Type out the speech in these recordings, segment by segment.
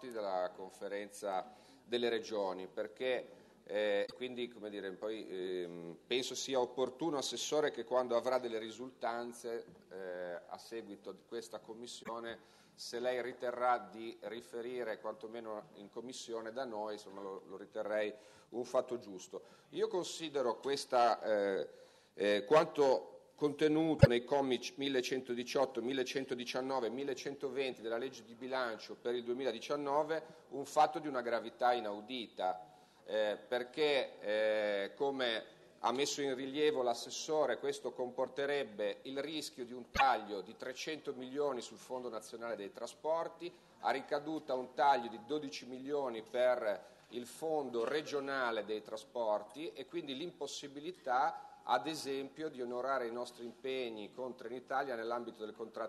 trasporti della conferenza delle regioni, perché eh, quindi dire, poi, ehm, penso sia opportuno, Assessore, che quando avrà delle risultanze eh, a seguito di questa Commissione, se lei riterrà di riferire quantomeno in Commissione da noi, insomma, lo, lo riterrei un fatto giusto. Io considero questa, eh, eh quanto contenuto nei commi 1118, 1119 e 1120 della legge di bilancio per il 2019 un fatto di una gravità inaudita, eh, perché eh, come ha messo in rilievo l'assessore, questo comporterebbe il rischio di un taglio di 300 milioni sul Fondo Nazionale dei Trasporti, a ricaduta un taglio di 12 milioni per il Fondo regionale dei trasporti e quindi l'impossibilità ad esempio di onorare i nostri impegni con Trenitalia nell'ambito del contratto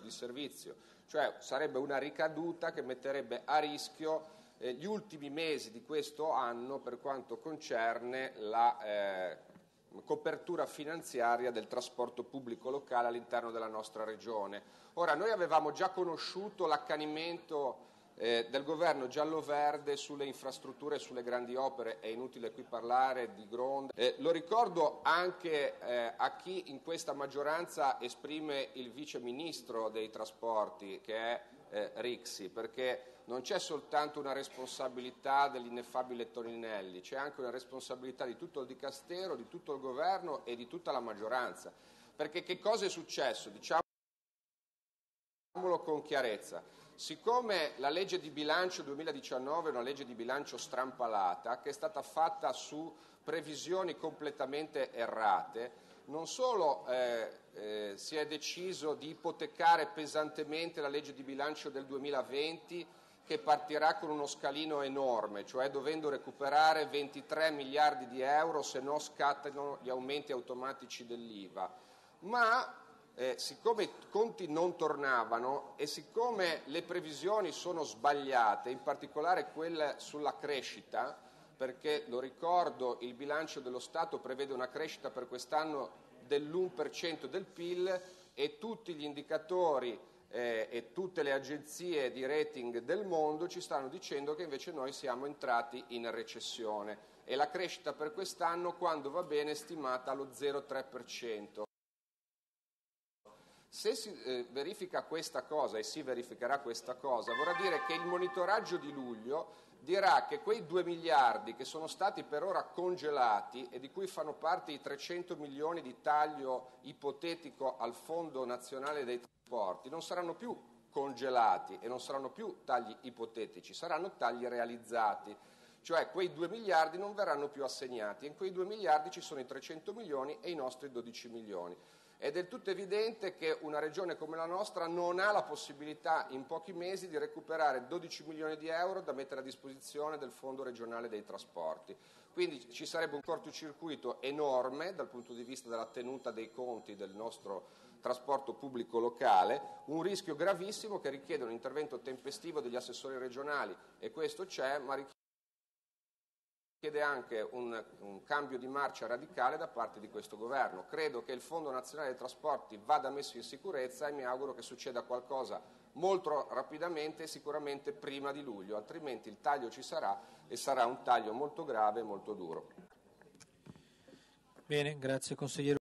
di servizio, cioè sarebbe una ricaduta che metterebbe a rischio eh, gli ultimi mesi di questo anno per quanto concerne la eh, copertura finanziaria del trasporto pubblico locale all'interno della nostra regione. Ora, noi avevamo già conosciuto l'accanimento eh, del governo giallo-verde sulle infrastrutture e sulle grandi opere, è inutile qui parlare di Gronda. Eh, lo ricordo anche eh, a chi in questa maggioranza esprime il vice ministro dei trasporti, che è eh, Rixi, perché non c'è soltanto una responsabilità dell'ineffabile Toninelli, c'è anche una responsabilità di tutto il dicastero, di tutto il governo e di tutta la maggioranza. Perché che cosa è successo? Diciamolo con chiarezza. Siccome la legge di bilancio 2019 è una legge di bilancio strampalata, che è stata fatta su previsioni completamente errate, non solo eh, eh, si è deciso di ipotecare pesantemente la legge di bilancio del 2020, che partirà con uno scalino enorme, cioè dovendo recuperare 23 miliardi di euro se no scattano gli aumenti automatici dell'IVA, ma eh, siccome i conti non tornavano e siccome le previsioni sono sbagliate, in particolare quelle sulla crescita, perché lo ricordo il bilancio dello Stato prevede una crescita per quest'anno dell'1% del PIL e tutti gli indicatori eh, e tutte le agenzie di rating del mondo ci stanno dicendo che invece noi siamo entrati in recessione e la crescita per quest'anno, quando va bene, è stimata allo 0,3%. Se si eh, verifica questa cosa, e si verificherà questa cosa, vorrà dire che il monitoraggio di luglio dirà che quei 2 miliardi che sono stati per ora congelati e di cui fanno parte i 300 milioni di taglio ipotetico al Fondo Nazionale dei Trasporti non saranno più congelati e non saranno più tagli ipotetici, saranno tagli realizzati. Cioè quei 2 miliardi non verranno più assegnati e in quei 2 miliardi ci sono i 300 milioni e i nostri 12 milioni. È del tutto evidente che una regione come la nostra non ha la possibilità in pochi mesi di recuperare 12 milioni di euro da mettere a disposizione del Fondo regionale dei trasporti. Quindi ci sarebbe un cortocircuito enorme dal punto di vista della tenuta dei conti del nostro trasporto pubblico locale, un rischio gravissimo che richiede un intervento tempestivo degli assessori regionali e questo c'è, ma chiede anche un, un, cambio di marcia radicale da parte di questo governo. Credo che il Fondo Nazionale dei Trasporti vada messo in sicurezza e mi auguro che succeda qualcosa molto rapidamente e sicuramente prima di luglio, altrimenti il taglio ci sarà e sarà un taglio molto grave e molto duro. Bene, grazie consigliere.